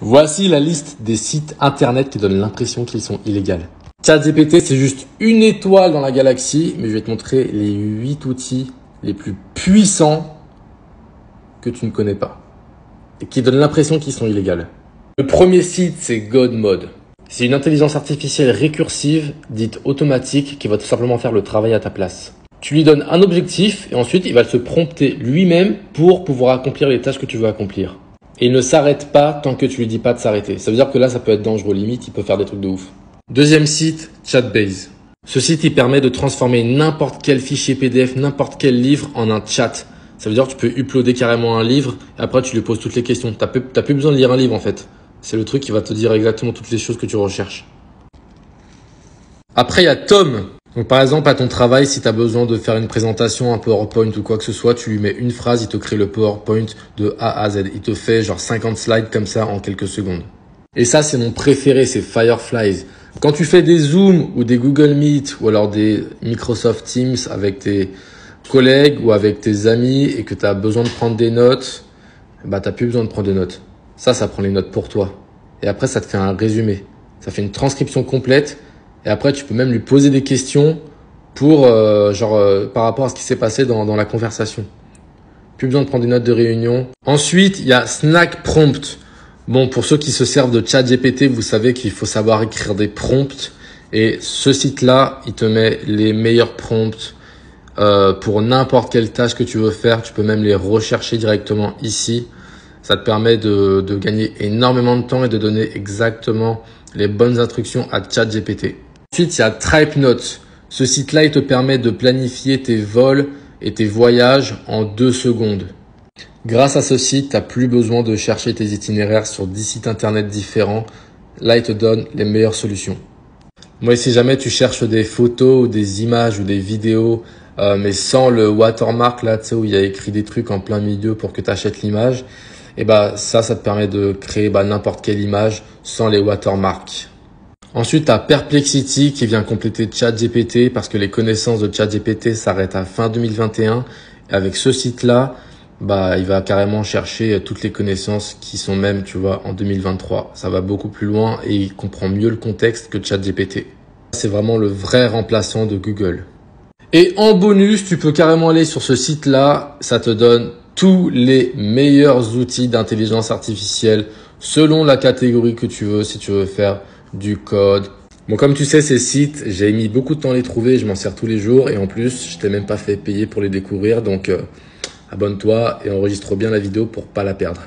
Voici la liste des sites internet qui donnent l'impression qu'ils sont illégaux. ChatGPT, c'est juste une étoile dans la galaxie, mais je vais te montrer les 8 outils les plus puissants que tu ne connais pas et qui donnent l'impression qu'ils sont illégaux. Le premier site, c'est GodMode. C'est une intelligence artificielle récursive, dite automatique, qui va tout simplement faire le travail à ta place. Tu lui donnes un objectif et ensuite il va se prompter lui-même pour pouvoir accomplir les tâches que tu veux accomplir. Et il ne s'arrête pas tant que tu lui dis pas de s'arrêter. Ça veut dire que là, ça peut être dangereux. Limite, il peut faire des trucs de ouf. Deuxième site, Chatbase. Ce site, il permet de transformer n'importe quel fichier PDF, n'importe quel livre en un chat. Ça veut dire que tu peux uploader carrément un livre et après tu lui poses toutes les questions. T'as plus, plus besoin de lire un livre en fait. C'est le truc qui va te dire exactement toutes les choses que tu recherches. Après, il y a Tom. Donc par exemple, à ton travail, si tu as besoin de faire une présentation, un PowerPoint ou quoi que ce soit, tu lui mets une phrase, il te crée le PowerPoint de A à Z. Il te fait genre 50 slides comme ça en quelques secondes. Et ça, c'est mon préféré, c'est Fireflies. Quand tu fais des Zoom ou des Google Meet ou alors des Microsoft Teams avec tes collègues ou avec tes amis et que tu as besoin de prendre des notes, bah t'as plus besoin de prendre des notes. Ça, ça prend les notes pour toi. Et après, ça te fait un résumé. Ça fait une transcription complète. Et après, tu peux même lui poser des questions pour, euh, genre, euh, par rapport à ce qui s'est passé dans, dans la conversation. Plus besoin de prendre des notes de réunion. Ensuite, il y a Snack Prompt. Bon, pour ceux qui se servent de chat GPT, vous savez qu'il faut savoir écrire des prompts. Et ce site-là, il te met les meilleurs prompts euh, pour n'importe quelle tâche que tu veux faire. Tu peux même les rechercher directement ici. Ça te permet de, de gagner énormément de temps et de donner exactement les bonnes instructions à chat GPT. Ensuite, il y a Tripe Notes. Ce site-là, il te permet de planifier tes vols et tes voyages en deux secondes. Grâce à ce site, tu n'as plus besoin de chercher tes itinéraires sur 10 sites internet différents. Là, il te donne les meilleures solutions. Moi, si jamais tu cherches des photos ou des images ou des vidéos, euh, mais sans le watermark, là, tu sais, où il y a écrit des trucs en plein milieu pour que tu achètes l'image, et eh bah ça, ça te permet de créer bah, n'importe quelle image sans les watermarks. Ensuite, tu as Perplexity qui vient compléter ChatGPT parce que les connaissances de ChatGPT s'arrêtent à fin 2021. Et avec ce site-là, bah, il va carrément chercher toutes les connaissances qui sont même, tu vois, en 2023. Ça va beaucoup plus loin et il comprend mieux le contexte que ChatGPT. C'est vraiment le vrai remplaçant de Google. Et en bonus, tu peux carrément aller sur ce site-là. Ça te donne tous les meilleurs outils d'intelligence artificielle selon la catégorie que tu veux, si tu veux faire du code. Bon, comme tu sais, ces sites, j'ai mis beaucoup de temps à les trouver, je m'en sers tous les jours et en plus, je t'ai même pas fait payer pour les découvrir. Donc, euh, abonne-toi et enregistre bien la vidéo pour pas la perdre.